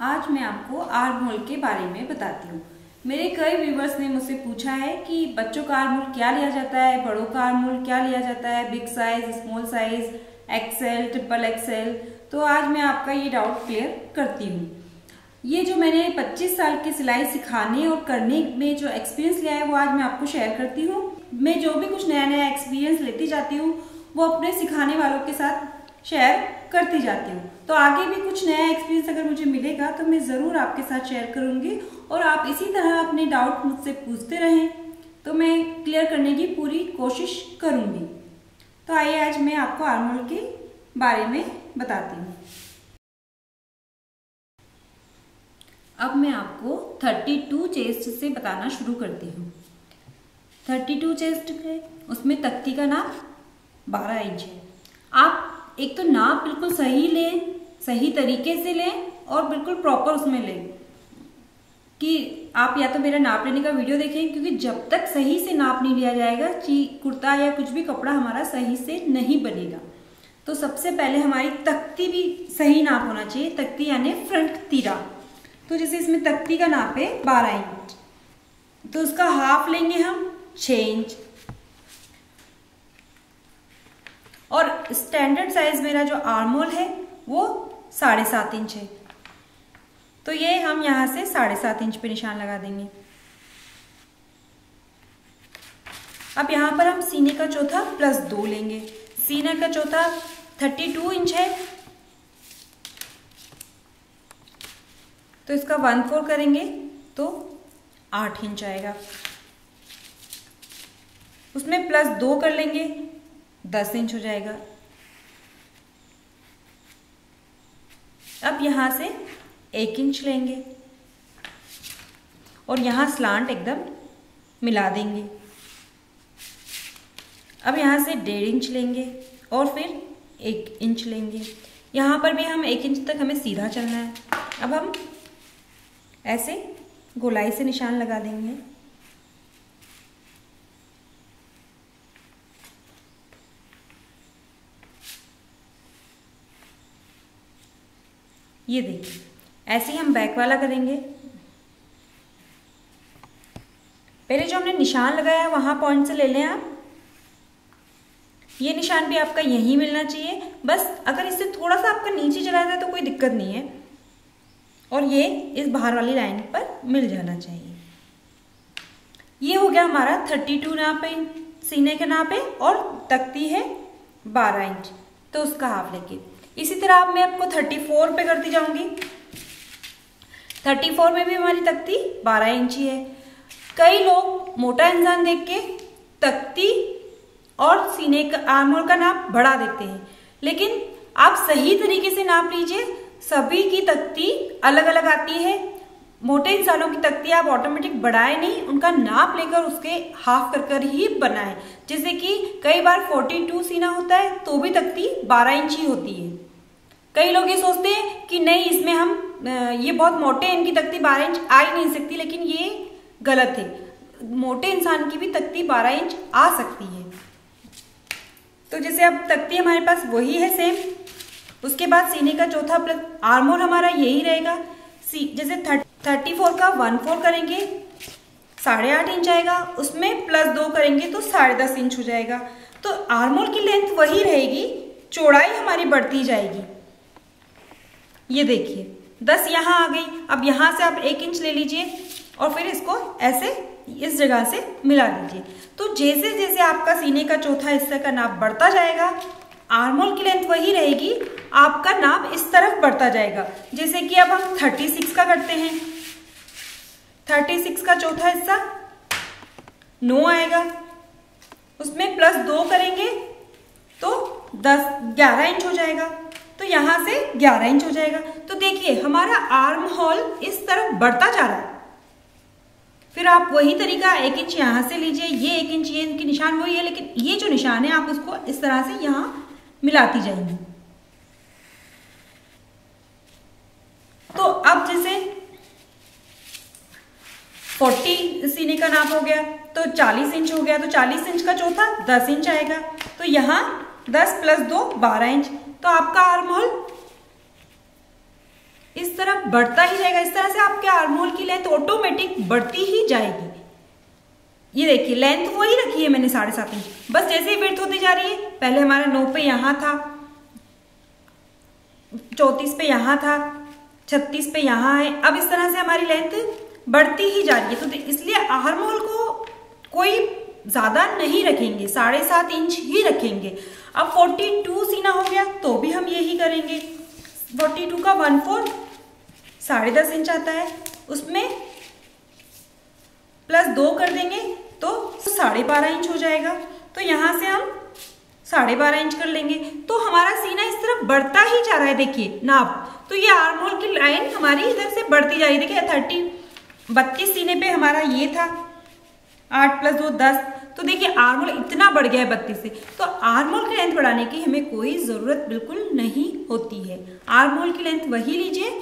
आज मैं आपको आर्म होल के बारे में बताती हूँ। मेरे कई व्यूवर्स ने मुझसे पूछा है कि बच्चों का आर्म होल क्या लिया जाता है, बड़ों का आर्म होल क्या लिया जाता है big size small size XL triple XL तो आज मैं आपका ये डाउट क्लियर करती हूँ। ये जो मैंने 25 साल की सिलाई सिखाने और करने में जो एक्सपीरियंस लिया है, वो आज मैं आपको शेयर करती हूँ। मैं जो भी कुछ नया नया एक्सपीरियंस लेती जाती हूँ, वो अपने सिखाने वालों के साथ शेयर करती जाती हूँ। तो आगे भी कुछ नया एक्सपीरियंस अगर मुझे मिलेगा तो मैं ज़रूर आपके साथ शेयर करूँगी और आप इसी तरह अपने डाउट मुझसे पूछते रहें। तो मैं क्लियर करने की पूरी कोशिश करूँगी। तो आइए आज मैं आपको आर्मोल के बारे में बताती हूँ। अब मैं आपको 32 चेस्ट से बताना शुरू करती हूँ। 32 चेस्ट है, उसमें तख्ती का नाप 12 इंच है। आप एक तो नाप बिल्कुल सही लें, सही तरीके से लें और बिल्कुल प्रॉपर उसमें लें। कि आप या तो मेरा नाप लेने का वीडियो देखें, क्योंकि जब तक सही से नाप नहीं लिया जाएगा, ची, कुर्ता या कुछ भी कपड़ा हमारा सही से नहीं बनेगा। तो सबसे पहले हमारी तख्ती भी सही नाप होना चाहिए, तख्ती यानी फ्रंट तीरा। तो जैसे इसमें तख्ती का नाप है बारह इंच तो उसका हाफ़ लेंगे हम छ इंच और स्टैंडर्ड साइज़ मेरा जो आर्मोल है, वो साढ़े सात इंच है। तो ये हम यहाँ से साढ़े सात इंच पे निशान लगा देंगे। अब यहाँ पर हम सीने का चौथा प्लस दो लेंगे। सीने का चौथा थर्टी टू इंच है। तो इसका वन फोर करेंगे तो आठ इंच आएगा। उसमें प्लस दो कर लेंगे। दस इंच हो जाएगा। अब यहाँ से एक इंच लेंगे और यहाँ स्लांट एकदम मिला देंगे। अब यहाँ से डेढ़ इंच लेंगे और फिर एक इंच लेंगे। यहाँ पर भी हम एक इंच तक हमें सीधा चलना है। अब हम ऐसे गोलाई से निशान लगा देंगे। ये देखिए, ऐसे ही हम बैक वाला करेंगे। पहले जो हमने निशान लगाया है, वहाँ पॉइंट से ले लें आप। ये निशान भी आपका यही मिलना चाहिए। बस अगर इससे थोड़ा सा आपका नीचे चला जाए तो कोई दिक्कत नहीं है। और ये इस बाहर वाली लाइन पर मिल जाना चाहिए। ये हो गया हमारा थर्टी टू नाप सीने के नाप और तख्ती है बारह इंच। तो उसका हाफ़ लेके इसी तरह अब मैं आपको थर्टी फोर पे करती जाऊँगी। थर्टी फोर में भी हमारी तख्ती बारह इंची है। कई लोग मोटा इंसान देख के तख्ती और सीने का आर्मोल का नाप बढ़ा देते हैं। लेकिन आप सही तरीके से नाप लीजिए, सभी की तख्ती अलग अलग आती है। मोटे इंसानों की तख्ती आप ऑटोमेटिक बढ़ाए नहीं, उनका नाप लेकर उसके हाफ़ कर कर ही बनाए। जैसे कि कई बार 42 सीना होता है तो भी तख्ती 12 इंच ही होती है। कई लोग ये सोचते हैं कि नहीं, इसमें हम ये बहुत मोटे इनकी तख्ती 12 इंच आ ही नहीं सकती, लेकिन ये गलत है। मोटे इंसान की भी तख्ती 12 इंच आ सकती है। तो जैसे अब तख्ती हमारे पास वही है, सेम। उसके बाद सीने का चौथा प्लस आर्मोल हमारा यही रहेगा। सी, जैसे थर्टी फोर का वन फोर करेंगे, साढ़े आठ इंच आएगा। उसमें प्लस दो करेंगे तो साढ़े दस इंच हो जाएगा। तो आर्मोल की लेंथ वही रहेगी, चौड़ाई हमारी बढ़ती जाएगी। ये देखिए, दस यहाँ आ गई, अब यहाँ से आप एक इंच ले लीजिए और फिर इसको ऐसे इस जगह से मिला दीजिए। तो जैसे जैसे आपका सीने का चौथा हिस्से का नाप बढ़ता जाएगा, आर्मोल की लेंथ वही रहेगी, आपका नाप इस तरफ़ बढ़ता जाएगा। जैसे कि अब हम 36 का करते हैं। 36 का चौथा हिस्सा नो आएगा। उसमें प्लस दो करेंगे तो 10 11 इंच हो जाएगा। तो यहाँ से 11 इंच हो जाएगा। तो देखिए, हमारा आर्म होल इस तरफ़ बढ़ता जा रहा है। फिर आप वही तरीका एक इंच यहाँ से लीजिए, ये एक इंच, ये इनकी निशान वही है, लेकिन ये जो निशान है, आप उसको इस तरह से यहाँ मिलाती जाएँगी। तो अब जैसे 40 सीने का नाप हो गया तो 40 इंच हो गया तो 40 इंच का चौथा 10 इंच आएगा। तो यहाँ 10 प्लस दो बारह इंच। तो आपका आर्म होल इस तरह बढ़ता ही जाएगा। इस तरह से आपके आर्मोल की लेंथ ऑटोमेटिक बढ़ती ही जाएगी। ये देखिए, लेंथ वही रखी है मैंने साढ़े सात इंच। बस जैसे ही विर्थ होती जा रही है, पहले हमारा नौ पे यहाँ था, चौतीस पे यहाँ था, छत्तीस पे यहाँ है। अब इस तरह से हमारी लेंथ बढ़ती ही जा रही है। तो इसलिए आर्मोल को कोई ज़्यादा नहीं रखेंगे, साढ़े सात इंच ही रखेंगे। अब फोर्टी टू सीना हो गया तो भी हम यही करेंगे। फोर्टी टू का वन फोर साढ़े दस इंच आता है, उसमें प्लस दो कर देंगे तो साढ़े बारह इंच हो जाएगा। तो यहाँ से हम साढ़े बारह इंच कर लेंगे। तो हमारा सीना इस तरफ़ बढ़ता ही जा रहा है, देखिए, नाप। तो ये आर्मोल की लाइन हमारी इधर से बढ़ती जा रही है। देखिए थर्टी बत्तीस सीने पे हमारा ये था। आठ प्लस दो, दस। तो देखिए आर्मोल इतना बढ़ गया है बत्तीस से। तो आर्मोल की लेंथ बढ़ाने की हमें कोई ज़रूरत बिल्कुल नहीं होती है। आर्मोल की लेंथ वही लीजिए।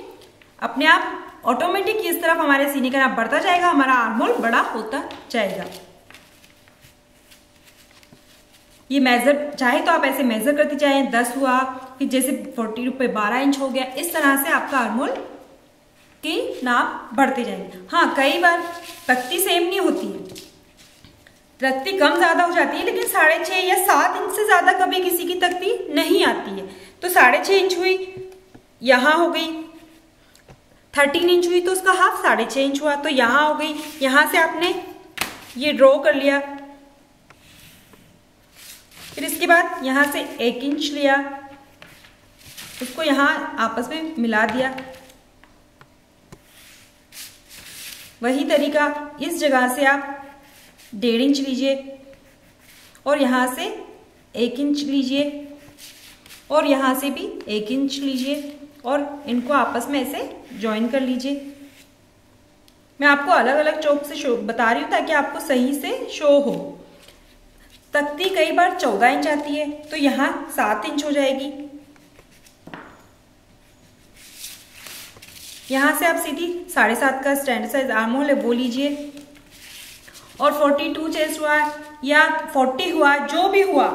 अपने आप ऑटोमेटिक इस तरफ़ हमारे सीने का नाप बढ़ता जाएगा, हमारा आर्मोल बड़ा होता जाएगा। ये मेजर चाहे तो आप ऐसे मेजर करते जाए, दस हुआ फिर जैसे फोर्टी रुपए बारह इंच हो गया, इस तरह से आपका आर्मोल की नाप बढ़ते जाएँगे। हाँ कई बार तख्ती सेम नहीं होती है। तख्ती कम ज़्यादा हो जाती है, लेकिन साढ़े छह या सात इंच से ज़्यादा कभी किसी की तख्ती नहीं आती है। तो साढ़े छह इंच हुई, यहाँ हो गई। थर्टीन इंच हुई तो उसका हाफ़ साढ़े छह इंच हुआ तो यहाँ हो गई। यहाँ से आपने ये ड्रॉ कर लिया। फिर इसके बाद यहाँ से एक इंच लिया। उसको यहाँ आपस में मिला दिया। वही तरीका इस जगह से आप डेढ़ इंच लीजिए और यहाँ से एक इंच लीजिए और यहाँ से भी एक इंच लीजिए और इनको आपस में ऐसे ज्वाइन कर लीजिए। मैं आपको अलग अलग चौक से शो बता रही हूँ ताकि आपको सही से शो हो। तख्ती कई बार चौदह इंच आती है तो यहाँ सात इंच हो जाएगी। यहाँ से आप सीधी साढ़े सात का स्टैंडर्ड साइज़ आर्म होल है वो लीजिए। और 42 चेस्ट हुआ या 40 हुआ जो भी हुआ,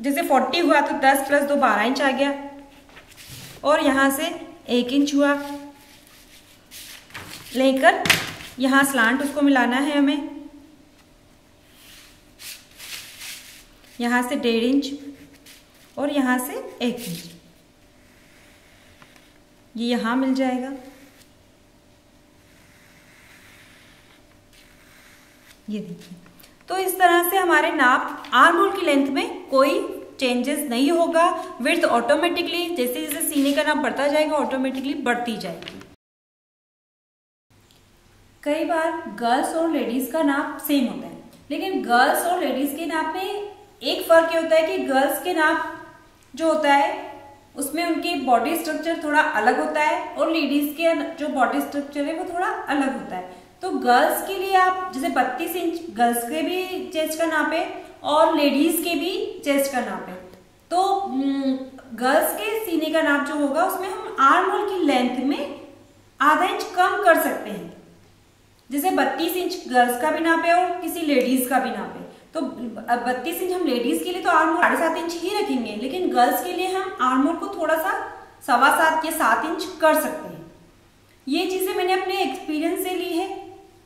जैसे 40 हुआ तो 10 प्लस दो बारह इंच आ गया। और यहाँ से एक इंच हुआ। लेकर यहाँ स्लांट उसको मिलाना है हमें। यहाँ से डेढ़ इंच और यहाँ से एक इंच ये यहाँ मिल जाएगा। ये देखिए तो इस तरह से हमारे नाप आर्म होल की लेंथ में कोई चेंजेस नहीं होगा। विर्थ ऑटोमेटिकली जैसे जैसे सीने का नाप बढ़ता जाएगा ऑटोमेटिकली बढ़ती जाएगी। कई बार गर्ल्स और लेडीज़ का नाप सेम होता है। लेकिन गर्ल्स और लेडीज़ के नाप में एक फ़र्क ये होता है कि गर्ल्स के नाप जो होता है, उसमें उनकी बॉडी स्ट्रक्चर थोड़ा अलग होता है और लेडीज़ के जो बॉडी स्ट्रक्चर है, वो थोड़ा अलग होता है। तो गर्ल्स के लिए आप जैसे बत्तीस इंच गर्ल्स के भी चेस्ट का नाप है और लेडीज़ के भी चेस्ट का नाप है। तो गर्ल्स के सीने का नाप जो होगा, उसमें हम आर्म होल की लेंथ में आधा इंच कम कर सकते हैं। जैसे बत्तीस इंच गर्ल्स का भी नाप है और किसी लेडीज़ का भी नाप है। तो बत्तीस इंच हम लेडीज़ के लिए तो आर्म होल साढ़े सात इंच ही रखेंगे, लेकिन गर्ल्स के लिए हम आर्म होल को थोड़ा सा सवा सात या सात इंच कर सकते हैं ये चीज़ें मैंने अपने एक्सपीरियंस से ली है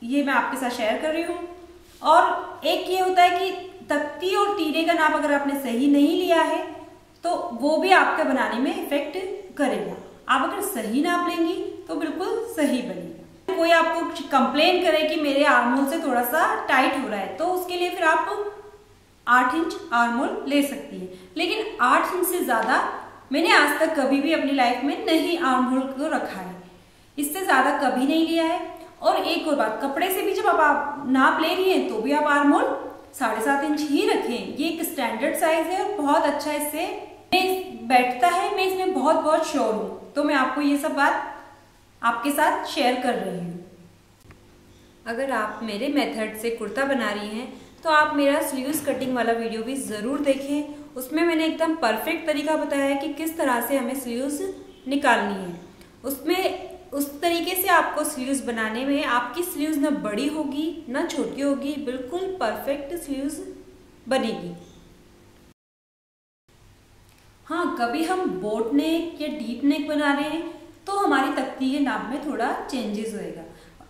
ये मैं आपके साथ शेयर कर रही हूँ। और एक ये होता है कि तख्ती और तीरे का नाप अगर आपने सही नहीं लिया है तो वो भी आपके बनाने में इफ़ेक्ट करेगा। आप अगर सही नाप लेंगी तो बिल्कुल सही बनेगा। कोई आपको कंप्लेन करे कि मेरे आर्मोल से थोड़ा सा टाइट हो रहा है तो उसके लिए फिर आप आठ इंच आर्मोल ले सकती है। लेकिन आठ इंच से ज़्यादा मैंने आज तक कभी भी अपनी लाइफ में नहीं आर्मोल को रखा है। इससे ज़्यादा कभी नहीं लिया है। और एक और बात कपड़े से भी जब आप, नाप ले रही हैं तो भी आप आर्मोल साढ़े सात इंच ही रखें। ये एक स्टैंडर्ड साइज़ है और बहुत अच्छा इससे बैठता है मैं इसमें बहुत बहुत श्योर हूँ। तो मैं आपको ये सब बात आपके साथ शेयर कर रही हूँ। अगर आप मेरे मेथड से कुर्ता बना रही हैं तो आप मेरा स्लीव्स कटिंग वाला वीडियो भी ज़रूर देखें। उसमें मैंने एकदम परफेक्ट तरीका बताया है कि किस तरह से हमें स्लीव्स निकालनी है। उसमें उस तरीके से आपको स्लीव्स बनाने में, आपकी स्लीव्स ना बड़ी होगी, ना छोटी होगी, बिल्कुल परफेक्ट स्लीव्स बनेगी। हाँ कभी हम बोट नेक या डीप नेक बना रहे हैं तो हमारी तख्ती के नाप में थोड़ा चेंजेस होएगा।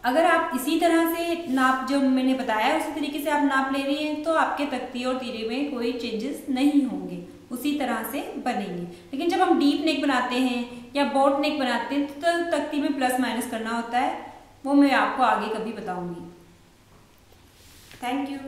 अगर आप इसी तरह से नाप, जो मैंने बताया, उसी तरीके से आप नाप ले रही हैं तो आपके तख्ती और तीरे में कोई चेंजेस नहीं होंगे। उसी तरह से बनेंगे। लेकिन जब हम डीप नेक बनाते हैं या बोट नेक बनाते हैं तो तख्ती में प्लस माइनस करना होता है। वो मैं आपको आगे कभी बताऊँगी। Thank you